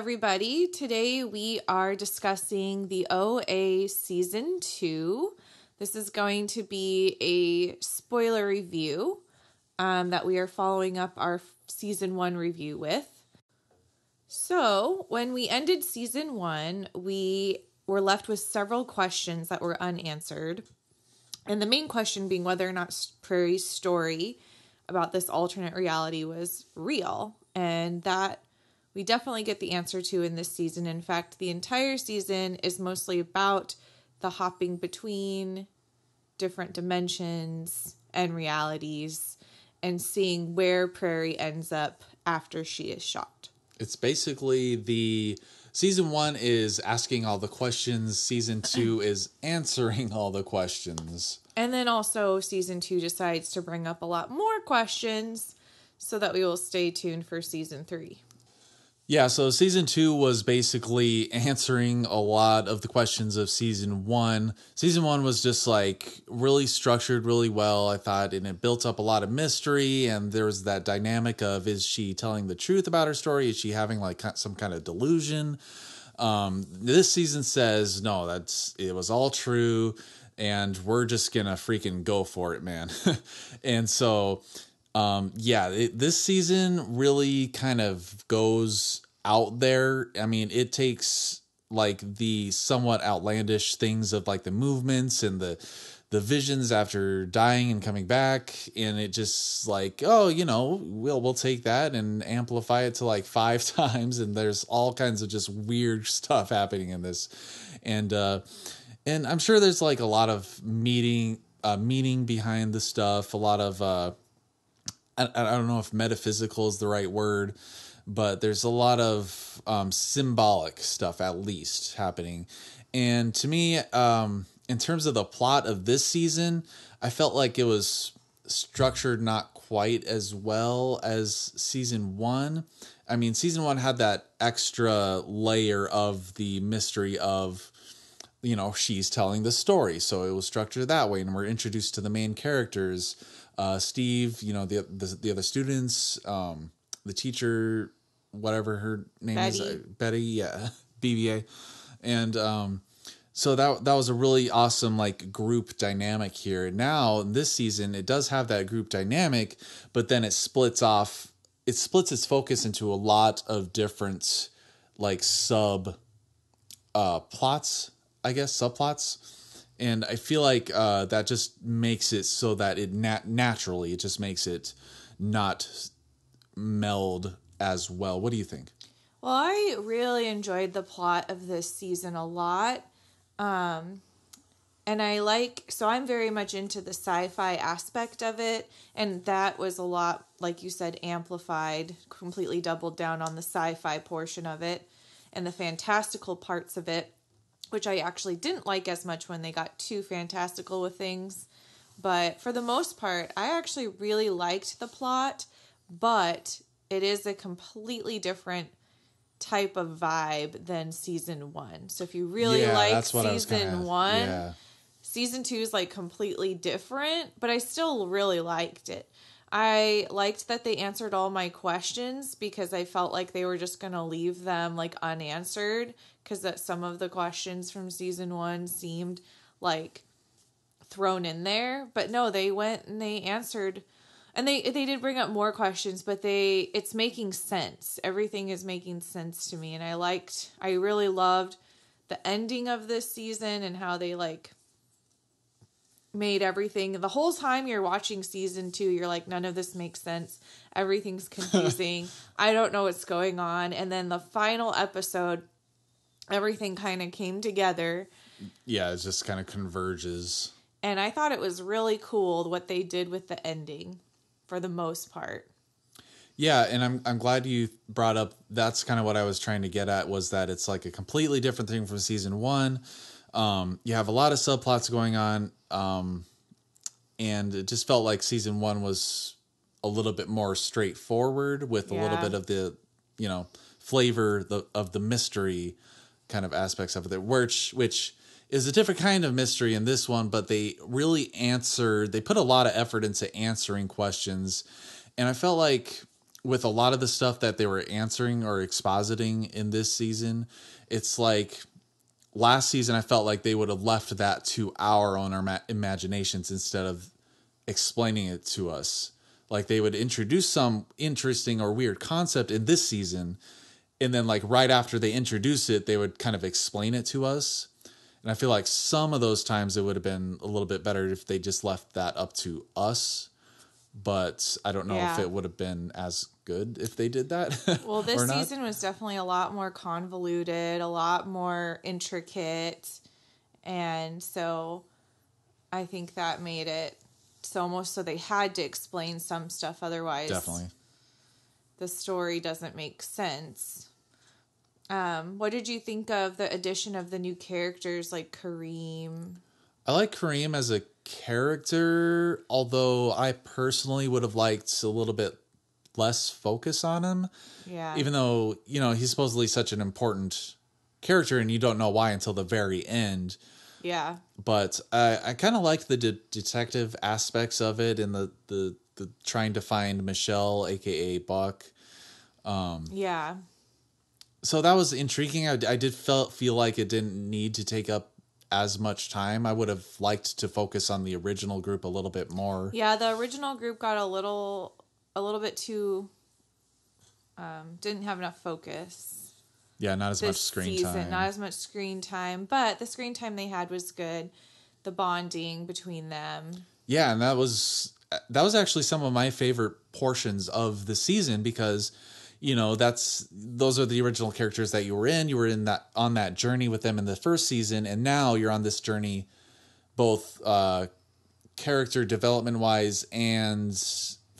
everybody. Today we are discussing the OA season two. This is going to be a spoiler review um, that we are following up our season one review with. So, when we ended season one, we were left with several questions that were unanswered. And the main question being whether or not Prairie's story about this alternate reality was real. And that we definitely get the answer to in this season. In fact, the entire season is mostly about the hopping between different dimensions and realities and seeing where Prairie ends up after she is shot. It's basically the season one is asking all the questions, season two is answering all the questions. And then also, season two decides to bring up a lot more questions so that we will stay tuned for season three. Yeah, so season two was basically answering a lot of the questions of season one. Season one was just like really structured really well, I thought, and it built up a lot of mystery. And there was that dynamic of is she telling the truth about her story? Is she having like some kind of delusion? Um, this season says no, that's it was all true, and we're just gonna freaking go for it, man. and so um yeah it, this season really kind of goes out there. I mean it takes like the somewhat outlandish things of like the movements and the the visions after dying and coming back. And it just like oh you know we'll we'll take that and amplify it to like five times. And there's all kinds of just weird stuff happening in this. And uh and i'm sure there's like a lot of meaning uh meaning behind the stuff a lot of uh I, I don't know if metaphysical is the right word, but there's a lot of um, symbolic stuff at least happening. And to me, um, in terms of the plot of this season, I felt like it was structured not quite as well as season one. I mean, season one had that extra layer of the mystery of, you know, she's telling the story. So it was structured that way. And we're introduced to the main characters uh, Steve, you know the, the the other students, um, the teacher, whatever her name Betty. is, uh, Betty, yeah, BBA, and um, so that that was a really awesome like group dynamic here. Now this season, it does have that group dynamic, but then it splits off. It splits its focus into a lot of different like sub uh, plots, I guess subplots and I feel like uh, that just makes it so that it nat- naturally it just makes it not meld as well. What do you think? Well, I really enjoyed the plot of this season a lot. Um, and I like, so I'm very much into the sci fi aspect of it. And that was a lot, like you said, amplified, completely doubled down on the sci fi portion of it and the fantastical parts of it which I actually didn't like as much when they got too fantastical with things. But for the most part, I actually really liked the plot, but it is a completely different type of vibe than season one. So if you really Yeah, like that's what I was season one, yeah. season two is like completely different, but I still really liked it. I liked that they answered all my questions because I felt like they were just going to leave them like unanswered because that some of the questions from season 1 seemed like thrown in there, but no, they went and they answered and they they did bring up more questions, but they it's making sense. Everything is making sense to me and I liked I really loved the ending of this season and how they like made everything. The whole time you're watching season two you're like none of this makes sense. Everything's confusing. I don't know what's going on. And then the final episode everything kind of came together Yeah, it just kind of converges. and i thought it was really cool what they did with the ending for the most part Yeah, and I'm I'm glad you brought up. That's kind of what I was trying to get at was that it's like a completely different thing from season one. Um, you have a lot of subplots going on, um, and it just felt like season one was a little bit more straightforward with a little bit of the you know flavor the, of the mystery kind of aspects of it, which which is a different kind of mystery in this one, but they really answered. They put a lot of effort into answering questions, and I felt like with a lot of the stuff that they were answering or expositing in this season, it's like last season I felt like they would have left that to our own ima- imaginations instead of explaining it to us. Like they would introduce some interesting or weird concept in this season, and then like right after they introduce it, they would kind of explain it to us. And I feel like some of those times it would have been a little bit better if they just left that up to us. But I don't know if it would have been as good if they did that. Well, this season was definitely a lot more convoluted, a lot more intricate. And so I think that made it so almost so they had to explain some stuff. Otherwise, Definitely. the story doesn't make sense. Um, what did you think of the addition of the new characters like Kareem? I like Kareem as a character, although I personally would have liked a little bit less focus on him. Yeah. Even though, you know, he's supposedly such an important character and you don't know why until the very end. yeah. But I, I kind of like the de- detective aspects of it and the, the, the trying to find Michelle, aka Buck. Um, Yeah. So that was intriguing. I, I did felt feel like it didn't need to take up as much time. I would have liked to focus on the original group a little bit more. Yeah, the original group got a little a little bit too um didn't have enough focus Yeah, not as much screen season. time. Not as much screen time, but the screen time they had was good. The bonding between them. yeah, and that was that was actually some of my favorite portions of the season because you know that's those are the original characters that you were in. You were in that on that journey with them in the first season, and now you're on this journey, both uh, character development wise and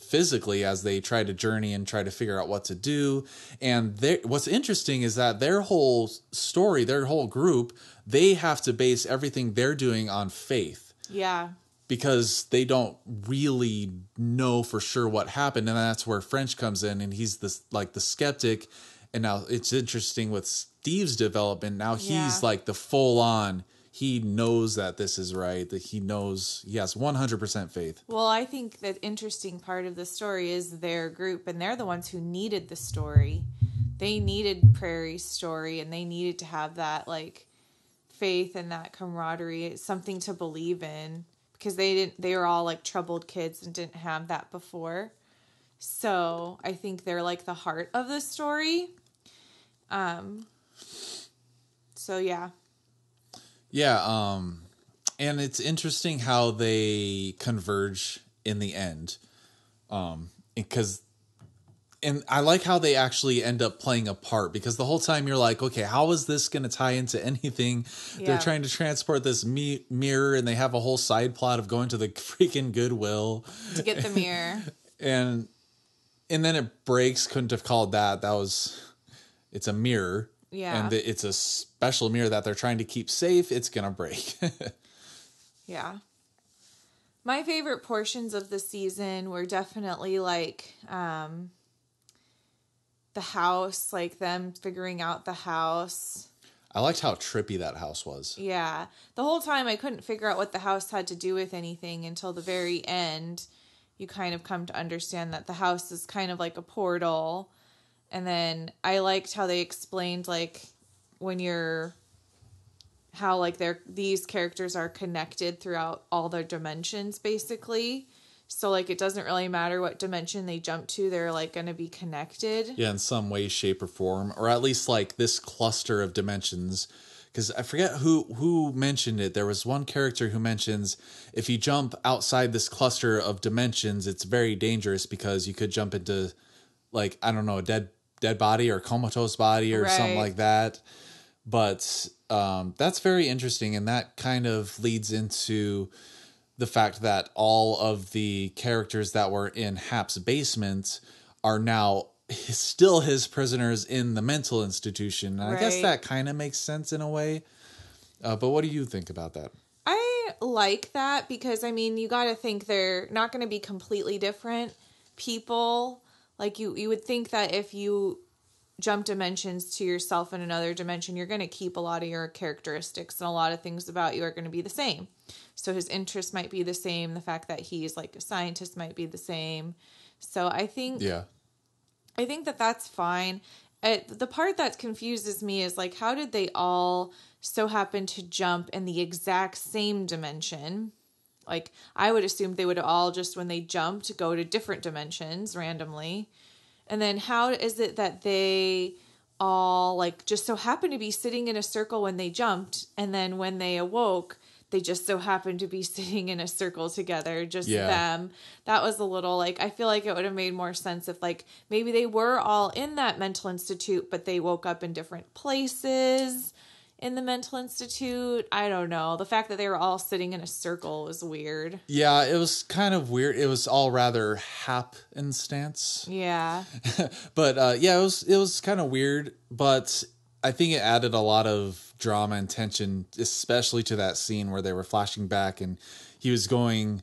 physically as they try to journey and try to figure out what to do. And what's interesting is that their whole story, their whole group, they have to base everything they're doing on faith Yeah. Because they don't really know for sure what happened. And that's where french comes in and he's this like the skeptic. And now it's interesting with steve's development. Now he's Yeah. like the full on he knows that this is right that he knows he has 100% faith. Well, I think that interesting part of the story is their group, and they're the ones who needed the story. They needed Prairie's story, and they needed to have that like faith and that camaraderie, something to believe in, because they didn't. They were all like troubled kids and didn't have that before. So I think they're like the heart of the story. Um. So yeah, yeah um and it's interesting how they converge in the end um because and I like how they actually end up playing a part because the whole time you're like, okay, how is this going to tie into anything? Yeah. They're trying to transport this me- mirror and they have a whole side plot of going to the freaking Goodwill to get the mirror. and and then it breaks. Couldn't have called that. That was it's a mirror. Yeah. And it's a special mirror that they're trying to keep safe. It's going to break. Yeah. My favorite portions of the season were definitely like um the house, like them figuring out the house. I liked how trippy that house was. Yeah. The whole time I couldn't figure out what the house had to do with anything until the very end. You kind of come to understand that the house is kind of like a portal. And then I liked how they explained like when you're how like they're these characters are connected throughout all their dimensions basically. So like it doesn't really matter what dimension they jump to, they're like going to be connected. Yeah, in some way, shape, or form, or at least like this cluster of dimensions. Because I forget who who mentioned it. There was one character who mentions if you jump outside this cluster of dimensions, it's very dangerous because you could jump into like I don't know a dead dead body or comatose body or something like that. But um, that's very interesting, and that kind of leads into the fact that all of the characters that were in Hap's basement are now still his prisoners in the mental institution. And I guess that kind of makes sense in a way. Uh, but what do you think about that? I like that because I mean, you got to think they're not going to be completely different people. Like you you would think that if you jump dimensions to yourself in another dimension, you're going to keep a lot of your characteristics and a lot of things about you are going to be the same. So his interests might be the same, the fact that he's like a scientist might be the same. So I think Yeah. I think that that's fine. It, the part that confuses me is like, how did they all so happen to jump in the exact same dimension? Like, I would assume they would all just, when they jumped, go to different dimensions randomly. And then how is it that they all, like, just so happened to be sitting in a circle when they jumped? And then when they awoke, they just so happened to be sitting in a circle together, just Yeah. them. That was a little like, I feel like it would have made more sense if, like, maybe they were all in that mental institute, but they woke up in different places in the mental institute. I don't know. The fact that they were all sitting in a circle was weird. Yeah, it was kind of weird. It was all rather hap instance. Yeah. but uh, yeah, it was it was kind of weird, but I think it added a lot of drama and tension, especially to that scene where they were flashing back and he was going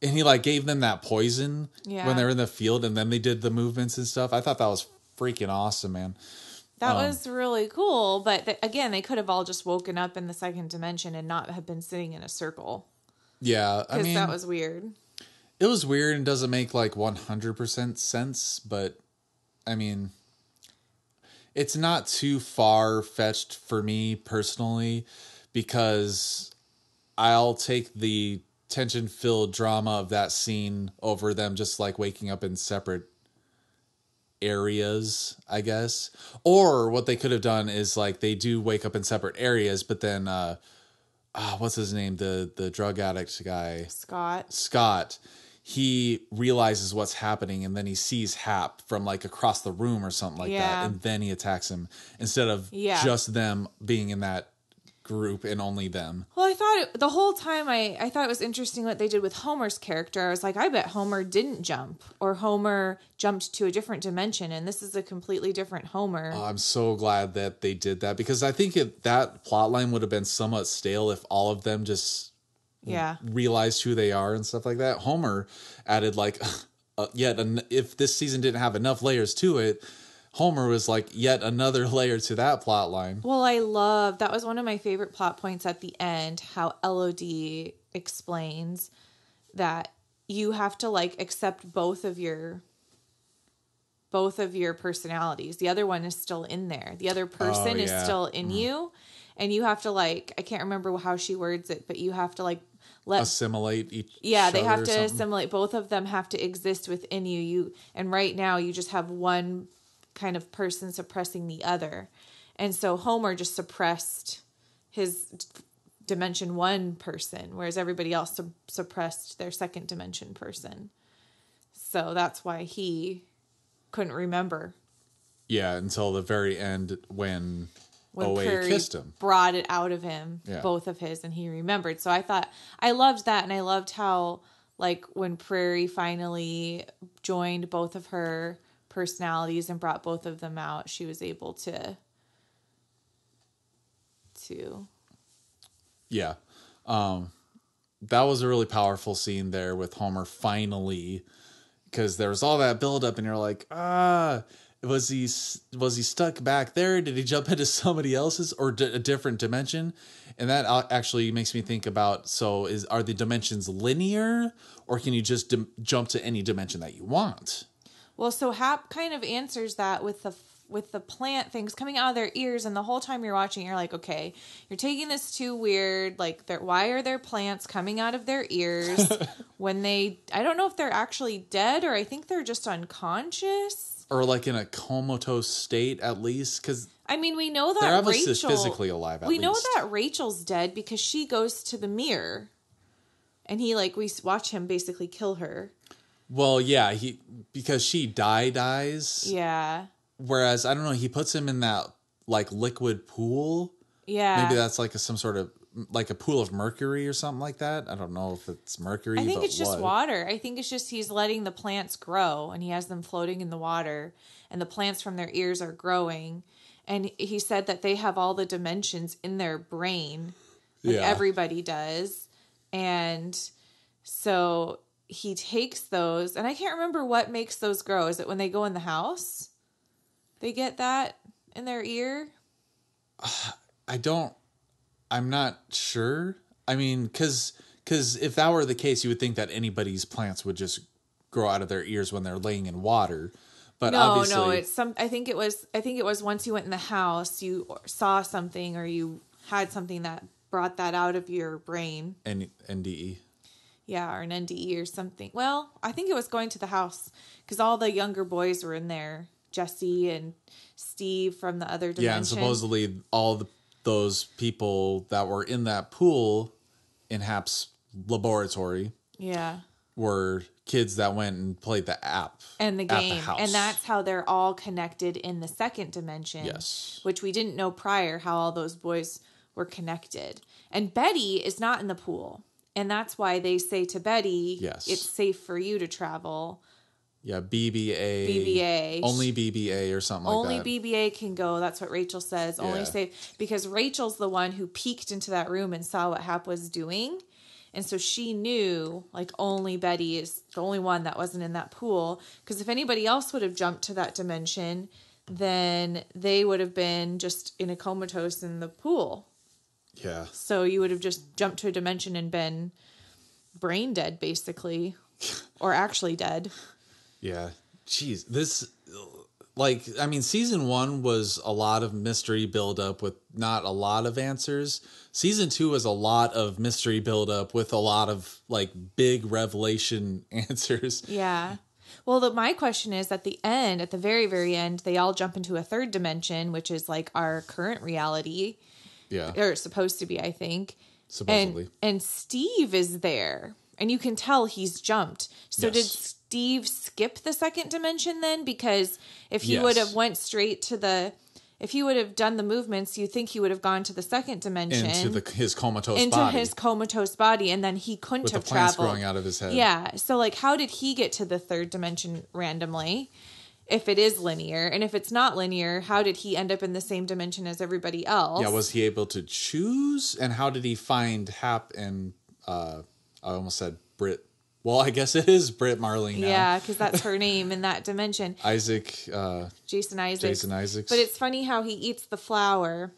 and he like gave them that poison Yeah. when they were in the field and then they did the movements and stuff. I thought that was freaking awesome, man. That Um, was really cool. But th- again, they could have all just woken up in the second dimension and not have been sitting in a circle. Yeah, I Because mean that was weird. it was weird and doesn't make like 100% sense, but I mean it's not too far fetched for me personally because I'll take the tension filled drama of that scene over them just like waking up in separate areas, I guess. Or what they could have done is like they do wake up in separate areas, but then uh ah, what's his name? The the drug addict guy. Scott. Scott, he realizes what's happening and then he sees Hap from like across the room or something like Yeah. that. And then he attacks him instead of Yeah. just them being in that group and only them. Well, I thought it, the whole time I, I thought it was interesting what they did with Homer's character. I was like, I bet Homer didn't jump, or Homer jumped to a different dimension, and this is a completely different Homer. Oh, I'm so glad that they did that because I think it, that plot line would have been somewhat stale if all of them just yeah, realized who they are and stuff like that. Homer added like uh, yet an, if this season didn't have enough layers to it, Homer was like yet another layer to that plot line. Well, I love that was one of my favorite plot points at the end how Elodie explains that you have to like accept both of your both of your personalities. The other one is still in there. The other oh, person is yeah. still in mm-hmm. you and you have to like I can't remember how she words it, but you have to like let Assimilate each. yeah they have to assimilate both of them have to exist within you you and right now you just have one kind of person suppressing the other and so homer just suppressed his dimension one person whereas everybody else su- suppressed their second dimension person so that's why he couldn't remember Yeah, until the very end when, when OA Prairie kissed him. brought it out of him, Yeah. both of his, and he remembered. So I thought I loved that, and I loved how like when Prairie finally joined both of her personalities and brought both of them out, she was able to to Yeah. Um that was a really powerful scene there with Homer finally because there was all that buildup and you're like, ah, was he was he stuck back there? Did he jump into somebody else's or d- a different dimension? And that actually makes me think about so is are the dimensions linear or can you just dim- jump to any dimension that you want? Well, so Hap kind of answers that with the with the plant things coming out of their ears, and the whole time you're watching, you're like, okay, you're taking this too weird. Like, why are there plants coming out of their ears when they? I don't know if they're actually dead or I think they're just unconscious. Or like in a comatose state at least because I mean, we know that They're obviously Rachel physically alive, at we know that Rachel's dead because she goes to the mirror, and he like we watch him basically kill her. Well yeah he because she die dies Yeah, Whereas I don't know, he puts him in that like liquid pool. yeah. Maybe that's like a, some sort of like a pool of mercury or something like that. I don't know if it's mercury. I think it's just what. water. I think it's just he's letting the plants grow and he has them floating in the water and the plants from their ears are growing. And he said that they have all the dimensions in their brain. Like Yeah. everybody does. And so he takes those and I can't remember what makes those grow. Is it when they go in the house? They get that in their ear? I don't. I'm not sure. I mean, because because if that were the case, you would think that anybody's plants would just grow out of their ears when they're laying in water. But no, obviously, no, it's some. I think it was. I think it was once you went in the house, you saw something or you had something that brought that out of your brain. N- NDE. Yeah, or an NDE or something. Well, I think it was going to the house because all the younger boys were in there. Jesse and Steve from the other dimension. Yeah, and supposedly all the, those people that were in that pool in Hap's laboratory Yeah. were kids that went and played the app And the game. house. and that's how they're all connected in the second dimension. Yes. Which we didn't know prior how all those boys were connected. And Betty is not in the pool. And that's why they say to Betty, Yes. it's safe for you to travel. yeah BBA BBA. only BBA or something Only like that. BBA can go. That's what Rachel says. Only safe because Rachel's the one who peeked into that room and saw what Hap was doing. And so she knew like only Betty is the only one that wasn't in that pool. Because if anybody else would have jumped to that dimension, then they would have been just in a comatose in the pool. Yeah, So you would have just jumped to a dimension and been brain dead, basically, or actually dead. yeah. Jeez, this like I mean, season one was a lot of mystery buildup with not a lot of answers. Season two was a lot of mystery buildup with a lot of like big revelation answers. Yeah. Well, the, my question is at the end, at the very, very end, they all jump into a third dimension, which is like our current reality, Yeah, or supposed to be, I think. supposedly. And and Steve is there, and you can tell he's jumped. So did Steve skip the second dimension then? Because if he Yes. would have went straight to the, if he would have done the movements, you think he would have gone to the second dimension into the his comatose into body his comatose body, and then he couldn't with the have plants traveled. growing out of his head. Yeah. So like how did he get to the third dimension randomly? If it is linear, and if it's not linear, how did he end up in the same dimension as everybody else? Yeah, was he able to choose? And how did he find Hap and uh I almost said Brit. Well, I guess it is Brit Marling now. Yeah, because that's her name in that dimension. Isaac uh Jason isaac Jason Isaacs. But it's funny how he eats the flower.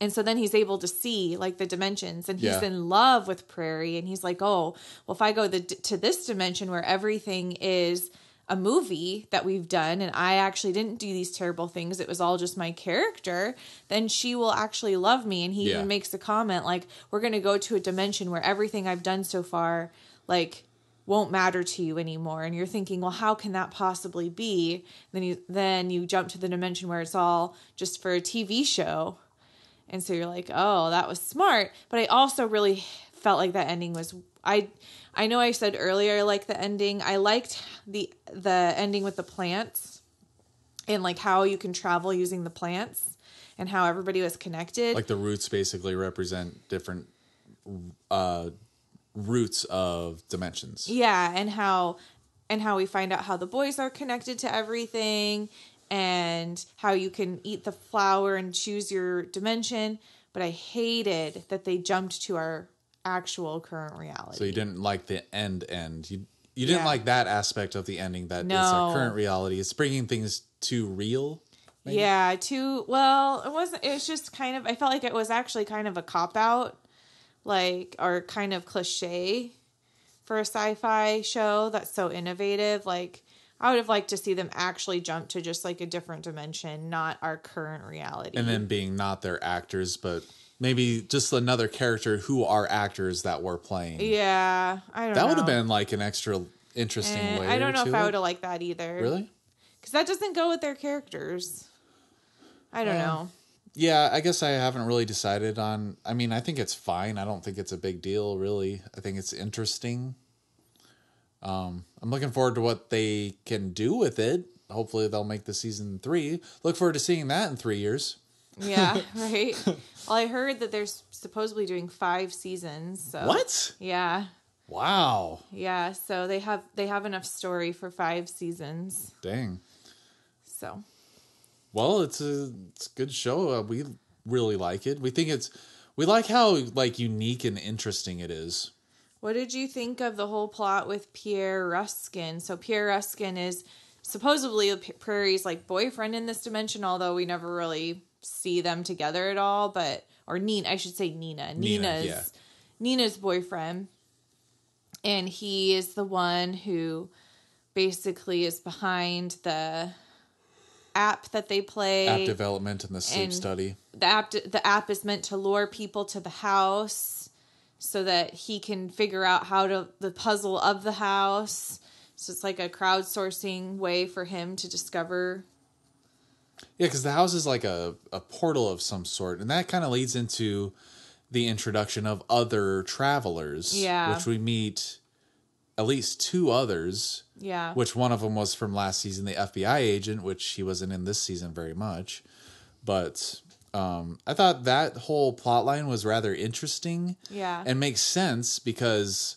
And so then he's able to see like the dimensions and he's Yeah. in love with Prairie and he's like, "Oh, well if I go the, to this dimension where everything is a movie that we've done and I actually didn't do these terrible things, it was all just my character, then she will actually love me." And he Yeah. even makes a comment like, "We're going to go to a dimension where everything I've done so far like won't matter to you anymore and you're thinking well how can that possibly be then you then you jump to the dimension where it's all just for a tv show and so you're like oh that was smart but i also really felt like that ending was i i know i said earlier I like the ending. I liked the the ending with the plants and like how you can travel using the plants and how everybody was connected. Like the roots basically represent different uh roots of dimensions. Yeah, and how and how we find out how the boys are connected to everything and how you can eat the flower and choose your dimension, but I hated that they jumped to our actual current reality. So you didn't like the end end. You you didn't Yeah. like that aspect of the ending that is No. our current reality. It's bringing things too real. maybe? Yeah, too well, it wasn't it was just kind of I felt like it was actually kind of a cop out like or kind of cliche for a sci-fi show that's so innovative like I would have liked to see them actually jump to just like a different dimension, not our current reality. And then being not their actors, but maybe just another character who are actors that were playing. yeah, I don't. That would have been like an extra interesting Eh, layer. I don't know if I would have liked that either. Really? Because that doesn't go with their characters. I don't Yeah. know. Yeah, I guess I haven't really decided on. I mean, I think it's fine. I don't think it's a big deal, really. I think it's interesting. Um, I'm looking forward to what they can do with it. Hopefully, they'll make the season three. Look forward to seeing that in three years. Yeah, right. Well, I heard that they're supposedly doing five seasons. So What? Yeah, Wow! yeah. So they have they have enough story for five seasons. Dang. So Well, it's a it's a good show. Uh, we really like it. We think it's we like how like unique and interesting it is. What did you think of the whole plot with Pierre Ruskin? So Pierre Ruskin is supposedly Prairie's like boyfriend in this dimension, although we never really see them together at all. But or Nina, I should say Nina. Nina, Nina's yeah. Nina's boyfriend, and he is the one who basically is behind the app that they play. App development and the sleep and- study. the app the app is meant to lure people to the house so that he can figure out how to the puzzle of the house. So it's like a crowdsourcing way for him to discover. Yeah, because the house is like a, a portal of some sort, and that kind of leads into the introduction of other travelers. Yeah. Which we meet at least two others, Yeah. which one of them was from last season, the FBI agent, which he wasn't in this season very much. But um, I thought that whole plot line was rather interesting. Yeah. And makes sense because,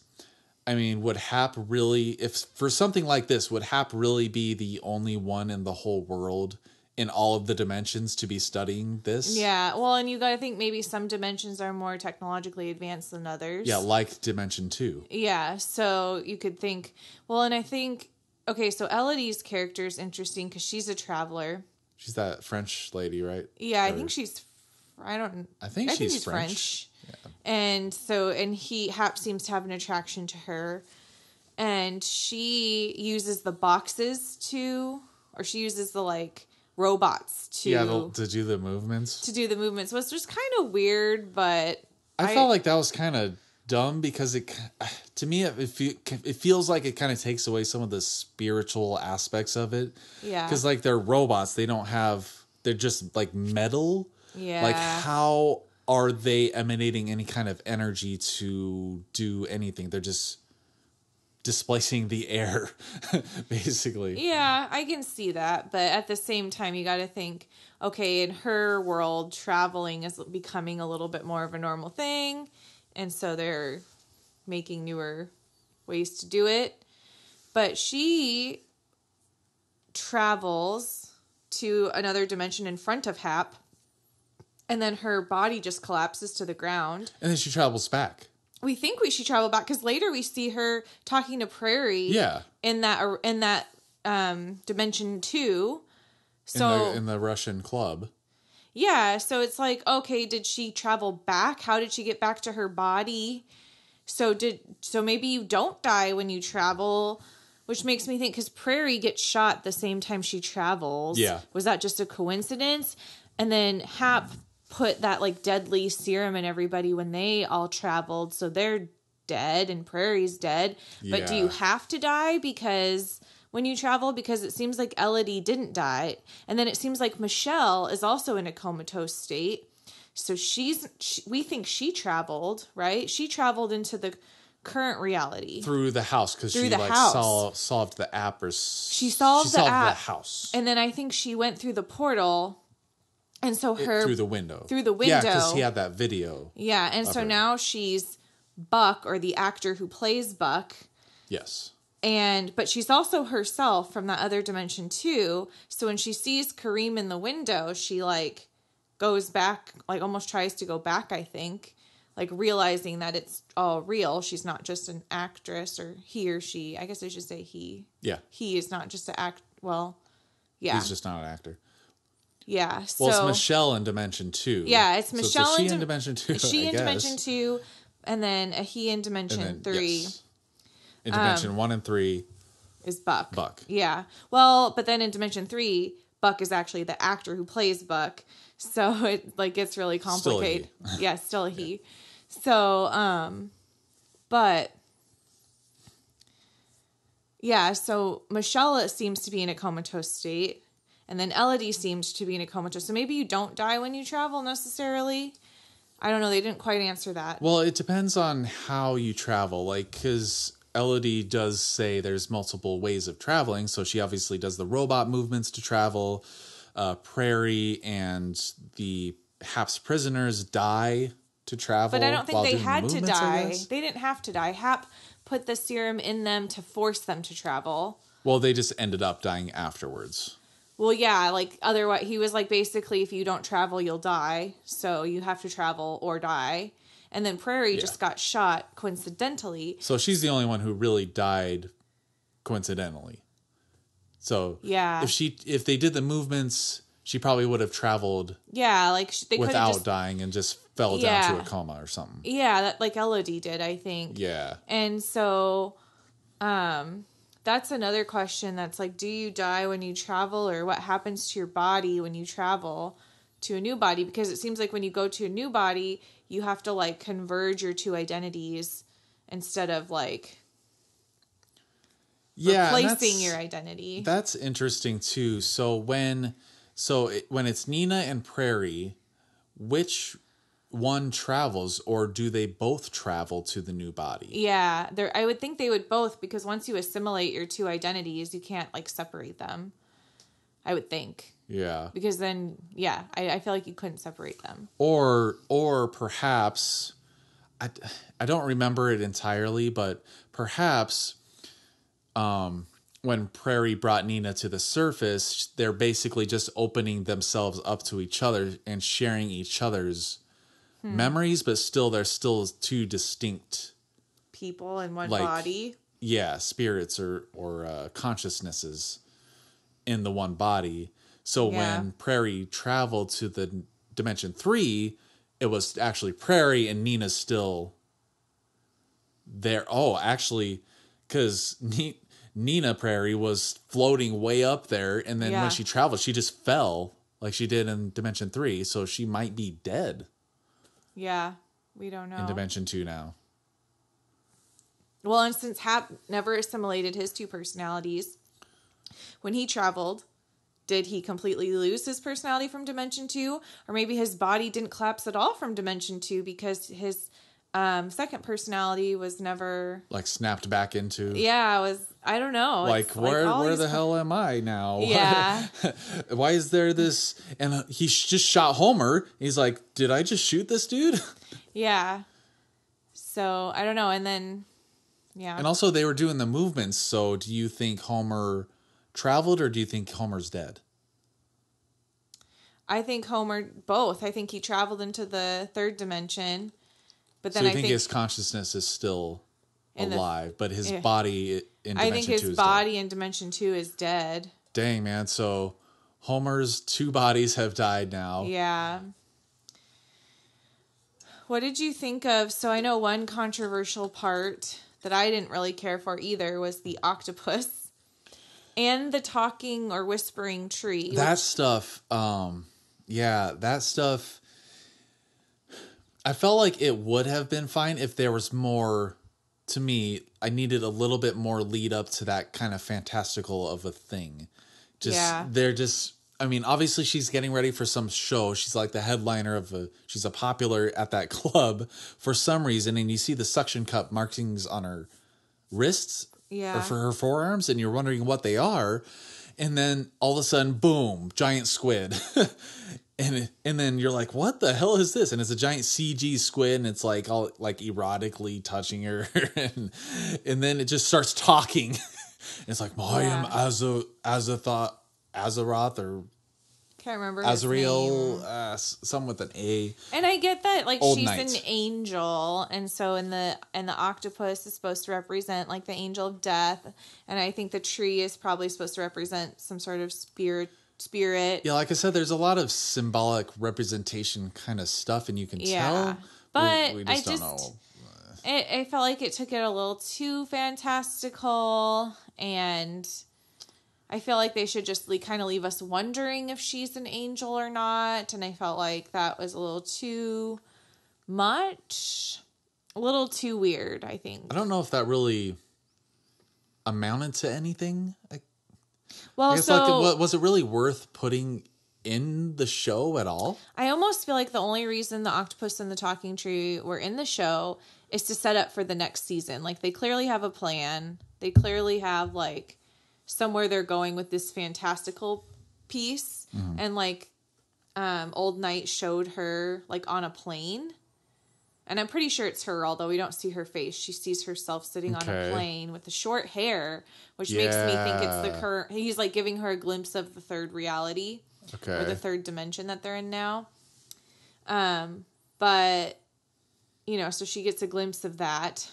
I mean, would Hap really, if for something like this, would Hap really be the only one in the whole world in all of the dimensions to be studying this? yeah. Well, and you got to think maybe some dimensions are more technologically advanced than others. Yeah, like Dimension 2. Yeah, so you could think, well, and I think, okay, so Elodie's character is interesting because she's a traveler. She's that French lady, right? Yeah, I think she's, I don't, I think she's French. And so, and he, Hap seems to have an attraction to her. And she uses the boxes to, or she uses the like robots to, Yeah, the, to do the movements. to do the movements. It's just kind of weird, but I, felt like that was kind of dumb because it, uh, to me, it, it, it feels like it kind of takes away some of the spiritual aspects of it. Yeah. Because like they're robots, they don't have. They're just like metal. yeah. Like how are they emanating any kind of energy to do anything? They're just displacing the air, basically. Yeah, I can see that, but at the same time, you got to think, okay, in her world, traveling is becoming a little bit more of a normal thing, and so they're making newer ways to do it. But she travels to another dimension in front of Hap, and then her body just collapses to the ground. And then she travels back. We think we should travel back because later we see her talking to Prairie Yeah. in that in that um dimension two In so the in the Russian club. yeah so it's like okay did she travel back how did she get back to her body so did so maybe you don't die when you travel which makes me think because prairie gets shot the same time she travels Yeah. was that just a coincidence and then hap put that like deadly serum in everybody when they all traveled so they're dead and prairie's dead. But do you have to die because when you travel? Because it seems like elodie didn't die. And then it seems like michelle is also in a comatose state. So she's she, we think she traveled right? She traveled into the current reality. Through the house because she the like house. sol- solved the app or She solved the app. house. And then i think she went through the portal and so her through the window. through the window yeah because he had that video yeah and so her. now she's buck or the actor who plays buck. Yes. And but she's also herself from that other dimension too. So when she sees kareem in the window she like goes back like almost tries to go back i think like realizing that it's all real. She's not just an actress or he or she. I guess i should say he. Yeah. He is not just an act well yeah. He's just not an actor yeah so well it's michelle in dimension two yeah it's So a michelle she in, in Dim- dimension two she I in guess. dimension two and then a he in dimension then, three yes. in dimension one and three is Buck. Buck. Yeah. Well, but then in Dimension Three, Buck is actually the actor who plays Buck, so it like gets really Still complicated. yeah, still a he. So, um, but yeah, so Michelle seems to be in a comatose state, and then Elodie seemed to be in a comatose. So maybe you don't die when you travel necessarily. I don't know. They didn't quite answer that. Well, it depends on how you travel. Like, because Elodie does say there's multiple ways of traveling. So she obviously does the robot movements to travel. Uh, Prairie and the Haps prisoners die to travel. But I don't think they had to die. They didn't have to die. Hap put the serum in them to force them to travel. Well, they just ended up dying afterwards. Well, yeah, like otherwise, he was like basically, if you don't travel, you'll die. So you have to travel or die. And then Prairie Yeah. just got shot coincidentally. So she's the only one who really died coincidentally. So Yeah. if she if they did the movements, she probably would have traveled Yeah, like they without just dying and just fell down to a coma or something. yeah, that like Elodie did, I think. Yeah. And so, um, that's another question that's like do you die when you travel or what happens to your body when you travel to a new body because it seems like when you go to a new body you have to like converge your two identities instead of like yeah, replacing your identity That's interesting too. So when so it, when it's Nina and Prairie, which one travels or do they both travel to the new body? yeah there i would think they would both because once you assimilate your two identities you can't like separate them i would think Yeah. because then yeah i, I feel like you couldn't separate them Or or perhaps I I don't remember it entirely, but perhaps um when Prairie brought Nina to the surface, they're basically just opening themselves up to each other and sharing each other's memories, but still they're still two distinct people in one Like- body? yeah spirits or or uh, consciousnesses in the one body. So Yeah. when prairie traveled to the dimension three it was actually prairie and nina's still there. Oh actually because Ni- nina prairie was floating way up there and then Yeah. when she traveled she just fell like she did in dimension three so she might be dead yeah we don't know in dimension two now Well, and since Hap never assimilated his two personalities, when he traveled, did he completely lose his personality from Dimension 2? Or maybe his body didn't collapse at all from Dimension 2 because his um, second personality was never. like snapped back into Yeah, was. I don't know. like where where the hell am I now? Yeah. Why is there this? And uh, he just shot Homer. He's like, did I just shoot this dude? Yeah. So I don't know. And then, yeah. And also, they were doing the movements. So, do you think Homer traveled, or do you think Homer's dead? I think Homer, both. I think he traveled into the third dimension. But So, then you I think, think his consciousness is still In the- alive, but his Yeah. body in I think his is body in Dimension 2 is dead. dead. Dang man, so Homer's two bodies have died now. Yeah. What did you think of? So I know one controversial part that I didn't really care for either was the octopus and the talking or whispering tree. that stuff um yeah that stuff i felt like it would have been fine if there was more to me i needed a little bit more lead up to that kind of fantastical of a thing just Yeah. they're just i mean obviously she's getting ready for some show she's like the headliner of a she's a popular at that club for some reason and you see the suction cup markings on her wrists Yeah. or for her forearms and you're wondering what they are and then all of a sudden boom giant squid and and then you're like what the hell is this? And it's a giant cg squid and it's like all like erotically touching her and and then it just starts talking. It's like i am. Azo, azathoth azaroth or Can't remember azrael uh, some with an a. And I get that like Old she's an angel and so in the and the octopus is supposed to represent like the angel of death and I think the tree is probably supposed to represent some sort of spirit spirit. yeah like i said there's a lot of symbolic representation kind of stuff and you can Yeah. tell But we, we I just don't just- know it, I felt like it took it a little too fantastical, and I feel like they should just like, kind of leave us wondering if she's an angel or not. And I felt like that was a little too much, a little too weird. I think. I don't know if that really amounted to anything. I, Well, so like, was it really worth putting in the show at all? I almost feel like the only reason the octopus and the talking tree were in the show is to set up for the next season. Like they clearly have a plan. They clearly have like somewhere they're going with this fantastical piece. And like um Old Night showed her like on a plane. And I'm pretty sure it's her, although we don't see her face. She sees herself sitting on a plane with the short hair, which makes me think it's the current. He's like giving her a glimpse of the third reality Okay. or the third dimension that they're in now. Um, but you know, so she gets a glimpse of that.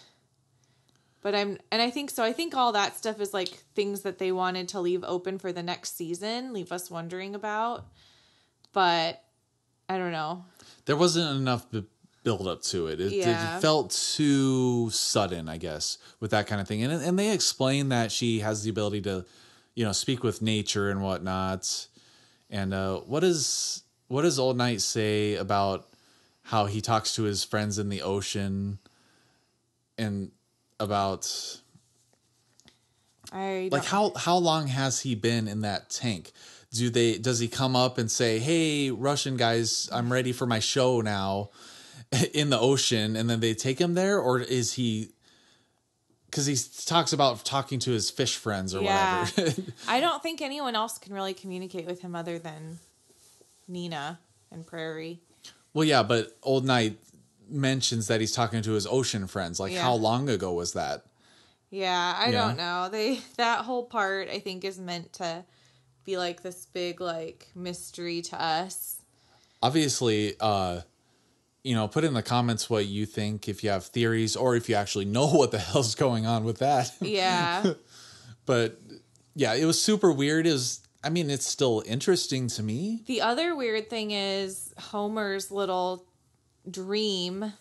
But I'm and I think so I think all that stuff is like things that they wanted to leave open for the next season, leave us wondering about. But I don't know. there wasn't enough b- build up to it. It, Yeah. it felt too sudden, I guess, with that kind of thing. And and they explain that she has the ability to, you know, speak with nature and whatnot. And uh, what does what does Old Night say about how he talks to his friends in the ocean, and about I like how how long has he been in that tank? Do they does he come up and say, "Hey, Russian guys, I'm ready for my show now," in the ocean, and then they take him there, or is he? Because he talks about talking to his fish friends or Yeah. whatever. I don't think anyone else can really communicate with him other than Nina and Prairie. well, yeah, but Old Night mentions that he's talking to his ocean friends. Like, Yeah. how long ago was that? Yeah, I Yeah. don't know. They that whole part I think is meant to be like this big like mystery to us. obviously uh you know put in the comments what you think if you have theories or if you actually know what the hell's going on with that Yeah. but yeah it was super weird it was i mean it's still interesting to me the other weird thing is Homer's little dream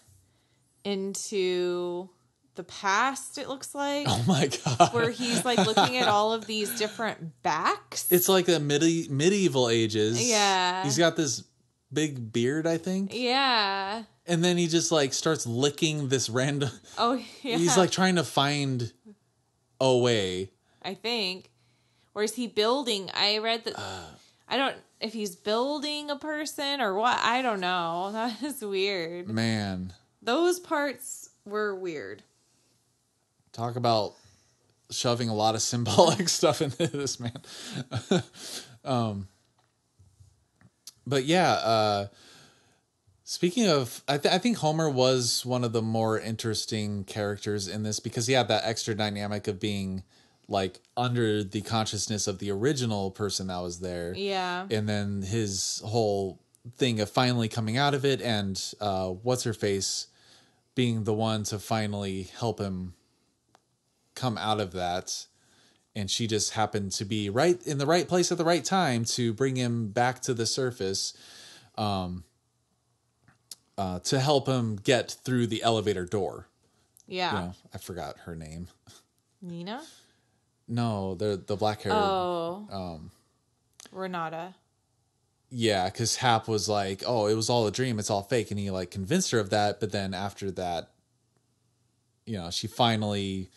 into the past it looks like oh my god where he's like looking at all of these different backs. it's like the midi- medieval ages Yeah. he's got this big beard i think yeah. and then he just like starts licking this random Oh yeah. he's like trying to find a way I think. Or is he building? I read that. I don't if he's building a person or what. I don't know. That is weird. man Those parts were weird. talk about shoving a lot of symbolic stuff into this man um but yeah uh speaking of I, th- I think homer was one of the more interesting characters in this because he had that extra dynamic of being like under the consciousness of the original person that was there Yeah. and then his whole thing of finally coming out of it and uh what's her face being the one to finally help him come out of that and she just happened to be right in the right place at the right time to bring him back to the surface um uh to help him get through the elevator door Yeah. you know i forgot her name Nina? no the the black hair Oh. um Renata. yeah because hap was like oh it was all a dream it's all fake and he like convinced her of that but then after that you know she finally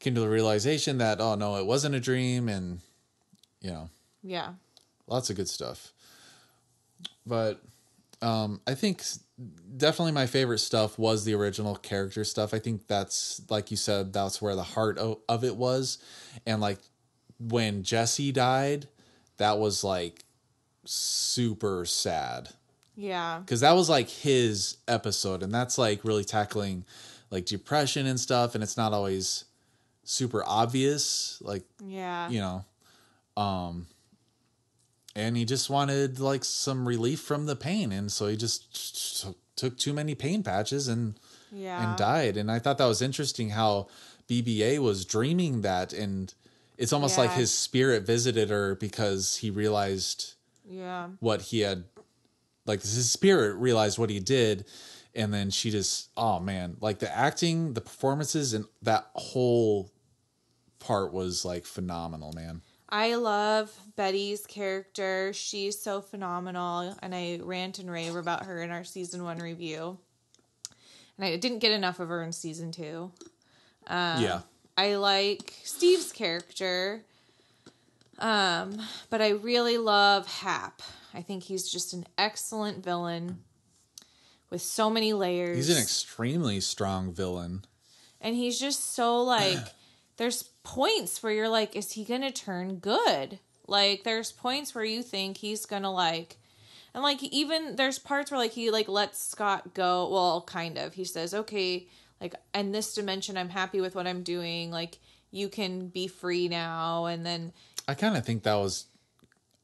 came to the realization that oh no it wasn't a dream and you know Yeah. lots of good stuff. But um i think definitely my favorite stuff was the original character stuff. I think that's like you said that's where the heart of, of it was. And like when jesse died that was like super sad. Yeah. because that was like his episode. And that's like really tackling like depression and stuff. And it's not always super obvious like Yeah. you know um and he just wanted like some relief from the pain and so he just t- took too many pain patches and Yeah. and died and i thought that was interesting how bba was dreaming that and it's almost like his spirit visited her because he realized Yeah. what he had like his spirit realized what he did and then she just oh man like the acting the performances and that whole part was like phenomenal man I love Betty's character. She's so phenomenal. And I rant and rave about her in our season one review. And I didn't get enough of her in season two. yeah I like Steve's character. Um, but I really love Hap. I think he's just an excellent villain with so many layers. he's an extremely strong villain. And he's just so like there's points where you're like is he gonna turn good? Like there's points where you think he's gonna like and like even there's parts where like he like lets scott go well kind of. He says okay like in this dimension i'm happy with what i'm doing. Like you can be free now. And then i kind of think that was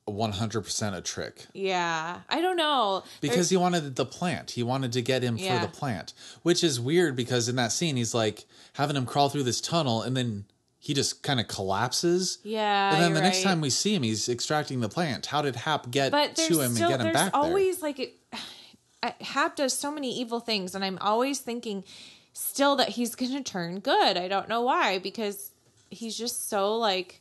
100% a trick yeah i don't know because he wanted the plant he wanted to get him Yeah. for the plant which is weird because in that scene he's like having him crawl through this tunnel and then he just kind of collapses yeah And then the next right. time we see him, he's extracting the plant. How did Hap get but there's to him still and get him back? there's always like it Hap does so many evil things, and I'm always thinking still that he's going to turn good. I don't know why because he's just so like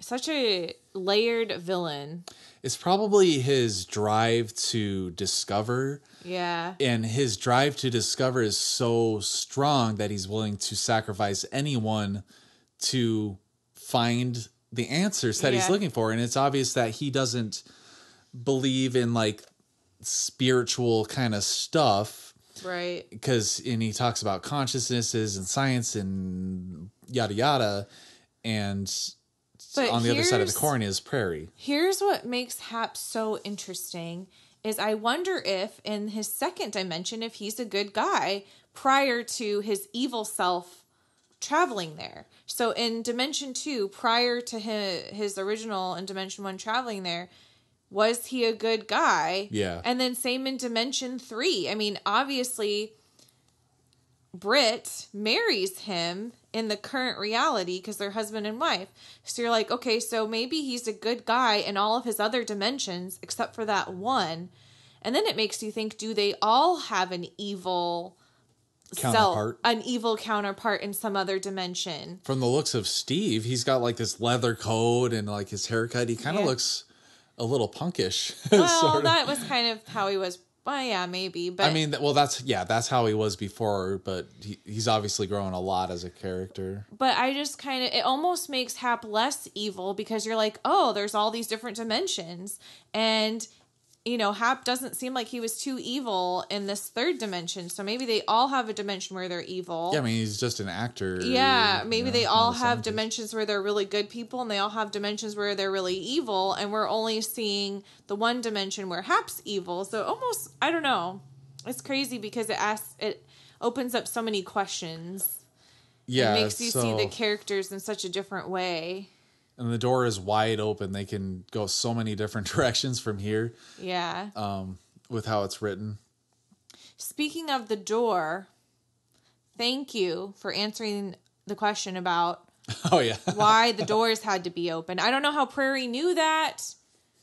such a layered villain. It's probably his drive to discover Yeah. and his drive to discover is so strong that he's willing to sacrifice anyone to find the answers that he's looking for and it's obvious that he doesn't believe in like spiritual kind of stuff Right. because and he talks about consciousnesses and science and yada yada and But on the other side of the corn is prairie Here's what makes Hap so interesting is I wonder if in his second dimension if he's a good guy prior to his evil self traveling there. So in dimension 2 prior to his, his original in dimension 1 traveling there was he a good guy? Yeah. And then same in dimension 3. I mean obviously Brit marries him in the current reality because they're husband and wife. So you're like, okay, so maybe he's a good guy in all of his other dimensions except for that one. And then it makes you think do they all have an evil self, Counterpart. an evil counterpart in some other dimension? from the looks of Steve, he's got like this leather coat and like his haircut. He kind of Yeah. looks a little punkish. Well, sort of. that was kind of how he was. Well, yeah, maybe. But I mean, well, that's yeah, that's how he was before, but he, he's obviously grown a lot as a character. but I just kind of it almost makes Hap less evil because you're like, oh, there's all these different dimensions, and you know, Hap doesn't seem like he was too evil in this third dimension. So maybe they all have a dimension where they're evil. Yeah, I mean, he's just an actor. Yeah, you maybe know, they all have scientist. dimensions where they're really good people, and they all have dimensions where they're really evil, and we're only seeing the one dimension where Hap's evil. So almost, I don't know. It's crazy because it asks, it opens up so many questions. Yeah, it makes you see the characters in such a different way. And the door is wide open. They can go so many different directions from here Yeah. um, with how it's written. Speaking of the door, thank you for answering the question about Oh yeah, why the doors had to be open. I don't know how Prairie knew that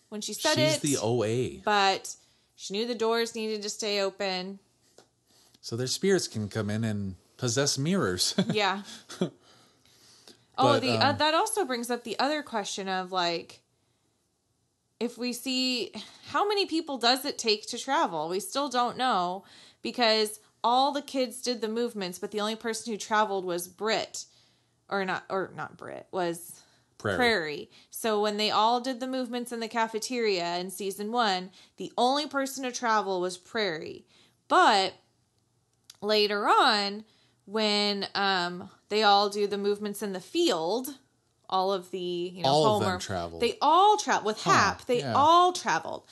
when she said she's it. the OA, but she knew the doors needed to stay open. so their spirits can come in and possess mirrors. Yeah. Oh, But, the uh, um, that also brings up the other question of like if we see how many people does it take to travel? We still don't know because all the kids did the movements, but the only person who traveled was Brit or not or not Brit was Prairie. Prairie. So when they all did the movements in the cafeteria in season one, the only person to travel was Prairie. But later on, when um they all do the movements in the field, all of the you know All of them traveled. They all travel with Hap. They yeah. all traveled.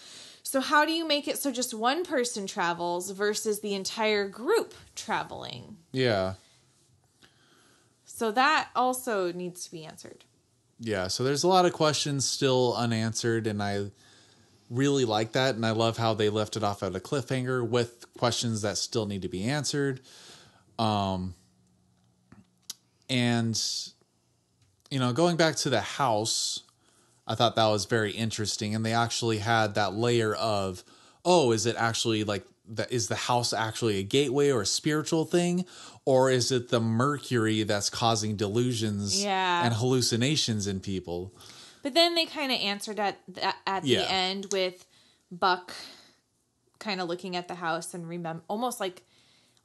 So how do you make it so just one person travels versus the entire group traveling? yeah, So that also needs to be answered. yeah. So there's a lot of questions still unanswered, and I really like that, and I love how they left it off at a cliffhanger with questions that still need to be answered. Um, and you know, going back to the house, I thought that was very interesting, and they actually had that layer of, oh, is it actually like that? Is the house actually a gateway or a spiritual thing, or is it the mercury that's causing delusions Yeah. and hallucinations in people? But then they kind of answered at at, at Yeah. the end with Buck kind of looking at the house and remember almost like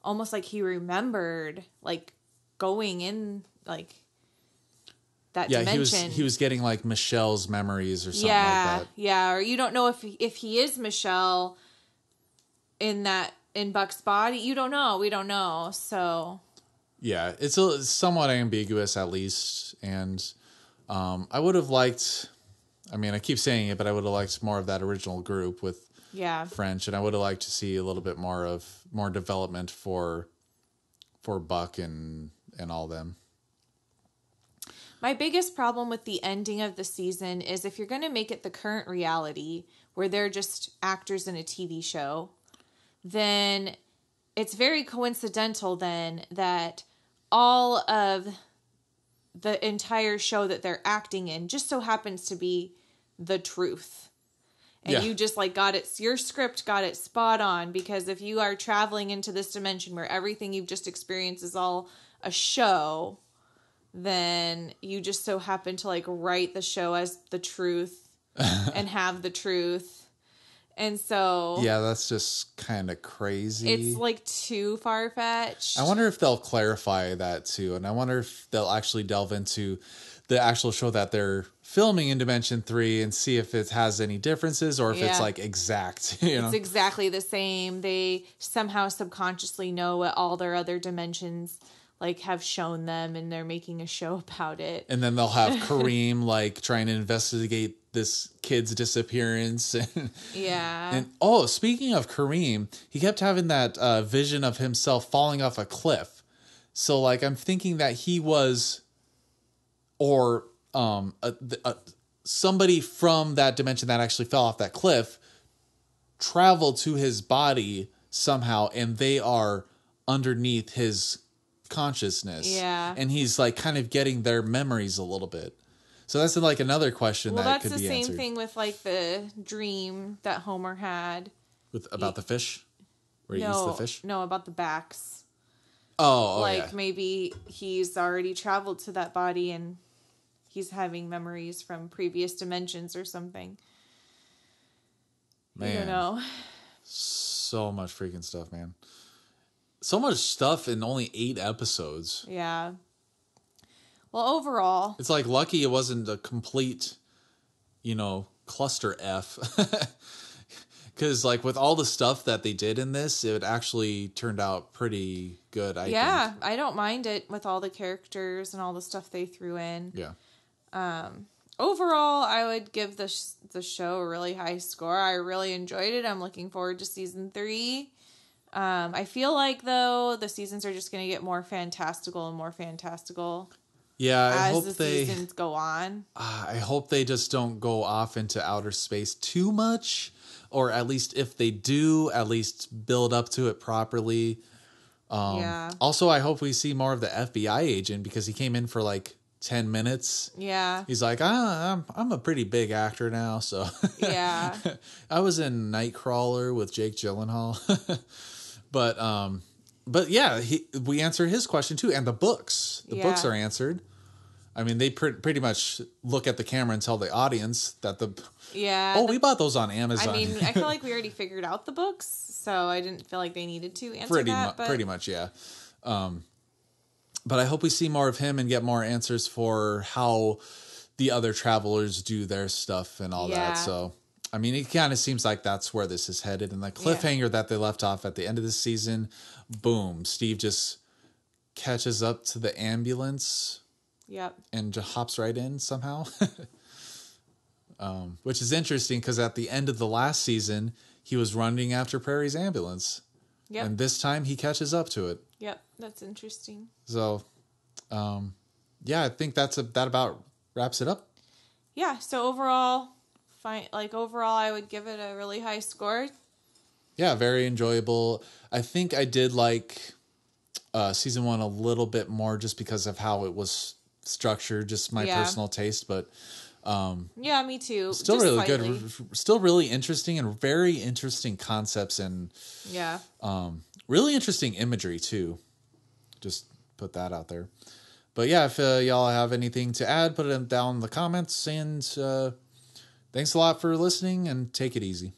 almost like he remembered like going in like that Yeah, he was dimension. he was getting like Michelle's memories or something yeah, like that. yeah, or you don't know if if he is Michelle in that in Buck's body. You don't know. We don't know. So Yeah, it's a, somewhat ambiguous at least, and um, I would have liked. I mean, I keep saying it, but I would have liked more of that original group with yeah, French, and I would have liked to see a little bit more of more development for for Buck and and all them. My biggest problem with the ending of the season is if you're going to make it the current reality where they're just actors in a TV show, then it's very coincidental then that all of the entire show that they're acting in just so happens to be the truth. And Yeah. you just like got it your script got it spot on because if you are traveling into this dimension where everything you've just experienced is all a show, then you just so happen to like write the show as the truth and have the truth. And so Yeah, that's just kind of crazy. it's like too far fetched. I wonder if they'll clarify that too, and I wonder if they'll actually delve into the actual show that they're filming in Dimension Three and see if it has any differences or if it's like exact. You know, It's exactly the same. They somehow subconsciously know what all their other dimensions like have shown them and they're making a show about it. and then they'll have Karim like trying to investigate this kid's disappearance and. Yeah. And oh, speaking of Karim, he kept having that uh, vision of himself falling off a cliff. So, like, I'm thinking that he was, or um, a, a, somebody from that dimension that actually fell off that cliff, traveled to his body somehow, and they are underneath his consciousness. Yeah. and he's like kind of getting their memories a little bit. So that's like another question well, that that's could the be same answered thing with like the dream that Homer had. with about the fish, where he no, eats the fish. no, about the backs. Oh, oh like yeah. maybe he's already traveled to that body and he's having memories from previous dimensions or something. I man, don't know. so much freaking stuff, man. So much stuff in only eight episodes. Yeah. Well, overall, It's like lucky it wasn't a complete, you know, cluster F. Because like with all the stuff that they did in this, it actually turned out pretty good. I yeah, think. I don't mind it with all the characters and all the stuff they threw in. yeah. Overall, I would give the sh- the show a really high score. I really enjoyed it. I'm looking forward to season three. Um, I feel like though the seasons are just going to get more fantastical and more fantastical Yeah, I as hope the they. seasons go on. Ah, I hope they just don't go off into outer space too much, or at least if they do, at least build up to it properly. Um, yeah, Also, I hope we see more of the FBI agent because he came in for like ten minutes. yeah, He's like, ah, I'm I'm a pretty big actor now, so yeah. I was in Nightcrawler with Jake Gyllenhaal, but um, but yeah, he we answered his question too, and the books, the books are answered. I mean, they pre- pretty much look at the camera and tell the audience that the Yeah. oh, we bought those on Amazon. I mean, I feel like we already figured out the books, so I didn't feel like they needed to answer pretty that. much, but pretty much, yeah. Um, but I hope we see more of him and get more answers for how the other travelers do their stuff and all Yeah. that. So, I mean, it kind of seems like that's where this is headed. And the cliffhanger that they left off at the end of the season, boom, Steve just catches up to the ambulance Yep. and just hops right in somehow. um, which is interesting because at the end of the last season, he was running after Prairie's ambulance. Yep. And this time he catches up to it. Yep. That's interesting. So, um, yeah, I think that's a, that about wraps it up. Yeah. So overall, fine. Like overall, I would give it a really high score. Yeah, very enjoyable. I think I did like uh, season one a little bit more just because of how it was structured, just my Yeah. personal taste, but Yeah, me too. still Just really slightly. good. Still really interesting and very interesting concepts and Yeah. um, really interesting imagery too. Just put that out there. But yeah, if uh, y'all have anything to add, put it down in the comments. And uh, thanks a lot for listening and take it easy.